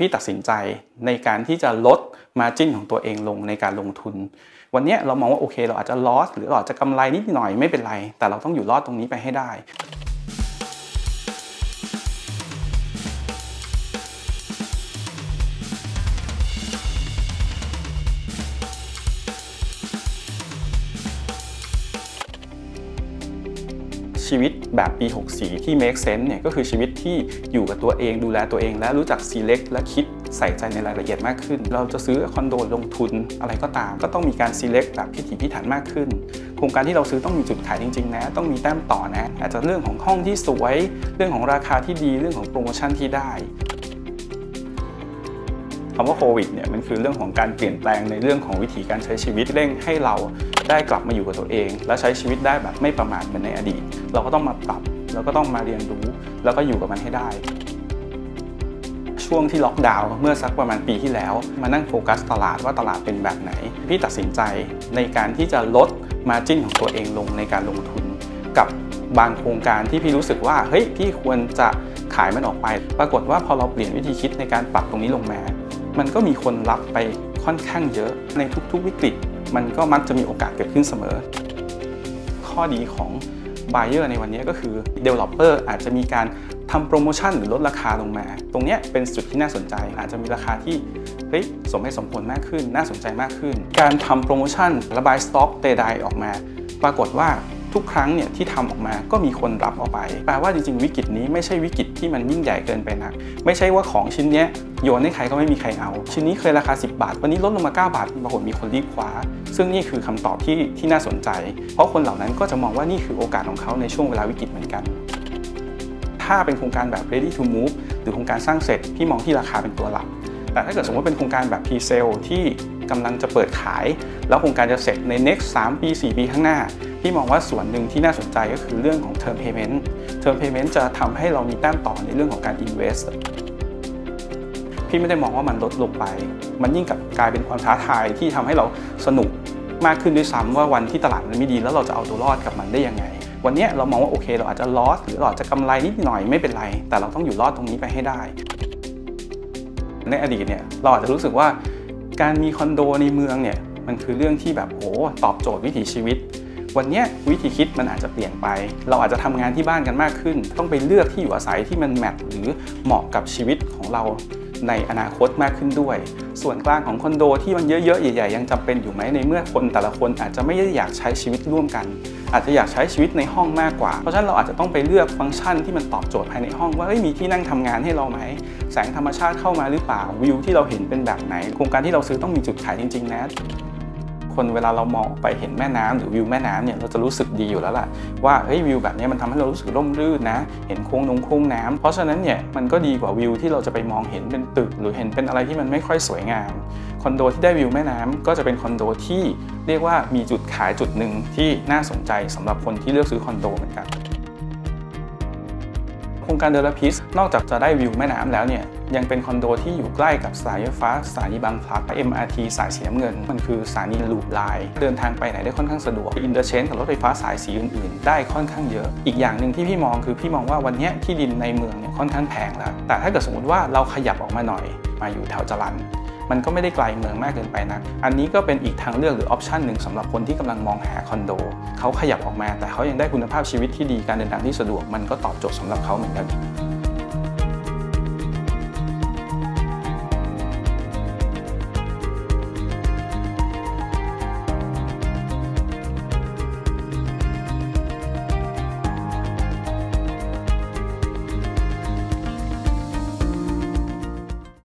พี่ตัดสินใจในการที่จะลดมาจิ้นของตัวเองลงในการลงทุน วันนี้เรามองว่าโอเค เราอาจจะลอสหรือเราอาจจะกำไรนิดหน่อยไม่เป็นไร แต่เราต้องอยู่รอดตรงนี้ไปให้ได้ ชีวิตแบบปี 64 ที่ make sense เนี่ยก็คือชีวิตที่อยู่กับตัวเองดูแลตัวเอง และรู้จัก select และคิดใส่ใจในรายละเอียดมากขึ้น เราจะซื้อคอนโดลงทุนอะไรก็ตาม ก็ต้องมีการ select แบบพิถีพิถันมากขึ้น โครงการที่เราซื้อต้องมีจุดขายจริงๆ นะ ต้องมีแต้มต่อนะ อาจจะเรื่องของห้องที่สวย เรื่องของราคาที่ดี เรื่องของโปรโมชั่นที่ได้ คำว่าโควิดเนี่ยมันคือเรื่องของการเปลี่ยนแปลงในเรื่องของวิธีการใช้ชีวิตเร่งให้เราได้กลับมาอยู่กับตัวเอง และใช้ชีวิตได้แบบไม่ประมาทเหมือนในอดีต เราก็ต้องมาปรับแล้วก็ต้องมาเรียนรู้ แล้วก็อยู่กับมันให้ได้ ช่วงที่ล็อกดาวน์เมื่อสักประมาณปีที่แล้ว มานั่งโฟกัสตลาดว่าตลาดเป็นแบบไหน พี่ตัดสินใจในการที่จะลดมาจิ้นของตัวเองลงในการลงทุน กับบางโครงการที่พี่รู้สึกว่าเฮ้ยพี่ควรจะขายมันออกไป ปรากฏว่าพอเราเปลี่ยนวิธีคิดในการปรับตรงนี้ลงมา มันก็มีคนรับไปค่อนข้างเยอะ ในทุกๆวิกฤต มันก็มักจะมีโอกาสเกิดขึ้นเสมอ ข้อดีของ Buyer ในวันนี้ก็คือ Developer อาจจะมีการทำโปรโมชั่นหรือลดราคาลงมา ตรงนี้เป็นจุดที่น่าสนใจ อาจจะมีราคาที่เฮ้ยสมเหตุสมผลมากขึ้น น่าสนใจมากขึ้น การทำโปรโมชั่นระบายสต็อกเตไดออกมา ปรากฏว่า ทุกครั้งเนี่ยที่ทำออกมาก็มีคนรับเอาไป แปลว่าจริงๆ วิกฤตนี้ไม่ใช่วิกฤตที่มันยิ่งใหญ่เกินไปนัก ไม่ใช่ว่าของชิ้นนี้โยนให้ใครก็ไม่มีใครเอา ชิ้นนี้เคยราคา 10 บาท วันนี้ลดลงมา 9 บาทปรากฏมีคนรีบคว้า ซึ่งนี่คือคำตอบที่ที่น่าสนใจ เพราะคนเหล่านั้นก็จะมองว่านี่คือโอกาสของเขาในช่วงเวลาวิกฤตเหมือนกัน ถ้าเป็นโครงการแบบ ready to move หรือโครงการสร้างเสร็จพี่มองที่ราคาเป็นตัวหลัก แต่ถ้าเกิดสมมติเป็นโครงการแบบ pre-sale ที่ กำลังจะเปิดขาย แล้วโครงการจะเสร็จใน next 3 ปี 4 ปีข้างหน้า พี่มองว่าส่วนหนึ่งที่น่าสนใจก็คือเรื่องของ term payment term payment จะทำให้เรามีแต้มต่อในเรื่องของการ invest พี่ไม่ได้มองว่ามันลดลงไป มันยิ่งกับกลายเป็นความท้าทายที่ทำให้เราสนุกมากขึ้นด้วยซ้ำว่าวันที่ตลาดมันไม่ดีแล้วเราจะเอาตัวรอดกับมันได้ยังไง วันนี้เรามองว่าโอเค เราอาจจะ loss หรือเราอาจจะกำไรนิดหน่อยไม่เป็นไร แต่เราต้องอยู่รอดตรงนี้ไปให้ได้ ในอดีตเนี่ยเราอาจจะรู้สึกว่า การมีคอนโดในเมืองเนี่ยมันคือเรื่องที่แบบโอ้ตอบโจทย์วิถีชีวิต วันนี้วิธีคิดมันอาจจะเปลี่ยนไป เราอาจจะทำงานที่บ้านกันมากขึ้น ต้องไปเลือกที่อยู่อาศัยที่มันแมทหรือเหมาะกับชีวิตของเรา ในอนาคตมากขึ้นด้วย ส่วนกลางของคอนโดที่มันเยอะๆใหญ่ๆยังจำเป็นอยู่ไหมในเมื่อคนแต่ละคนอาจจะไม่ได้อยากใช้ชีวิตร่วมกัน อาจจะอยากใช้ชีวิตในห้องมากกว่า เพราะฉะนั้นเราอาจจะต้องไปเลือกฟังก์ชันที่มันตอบโจทย์ภายในห้องว่ามีที่นั่งทำงานให้เราไหมแสงธรรมชาติเข้ามาหรือเปล่าวิวที่เราเห็นเป็นแบบไหน โครงการที่เราซื้อต้องมีจุดขายจริง ๆ นะ คนเวลาเรามองไปเห็นแม่น้ำหรือวิวแม่น้ำเนี่ยเราจะรู้สึกดีอยู่แล้วล่ะว่าเฮ้ยวิวแบบนี้มันทำให้เรารู้สึกร่มรื่นนะ เห็นโค้งนงโค้งน้ำเพราะฉะนั้นเนี่ยมันก็ดีกว่าวิวที่เราจะไปมองเห็นเป็นตึก หรือเห็นเป็นอะไรที่มันไม่ค่อยสวยงามคอนโดที่ได้วิวแม่น้ำก็จะเป็นคอนโดที่เรียกว่ามีจุดขายจุดหนึ่งที่น่าสนใจสำหรับคนที่เลือกซื้อคอนโดเหมือนกันโครงการเดลพิสนอกจากจะได้วิวแม่น้ำแล้วเนี่ย ยังเป็นคอนโดที่อยู่ใกล้กับสายไฟฟ้าสานีบางพลัด MRT สายสีน้ำเงิน มันคือสถานี loop line เดินทางไปไหนได้ค่อนข้างสะดวก interchange กับรถไฟฟ้าสายสีอื่นๆ ได้ค่อนข้างเยอะ อีกอย่างหนึ่งที่พี่มองคือพี่มองว่าวันนี้ที่ดินในเมืองเนี่ยค่อนข้างแพงแล้ว แต่ถ้าเกิดสมมติว่าเราขยับออกมาหน่อย มาอยู่แถวจรัญมันก็ไม่ได้ไกลเมืองมากเกินไปนะ อันนี้ก็เป็นอีกทางเลือกหรือ option หนึ่งสำหรับคนที่กำลังมองหาคอนโด เขาขยับออกมาแต่เขายังได้คุณภาพชีวิตที่ดีการเดินทางที่สะดวกมันก็ตอบโจทย์สำหรับเขาเหมือนกัน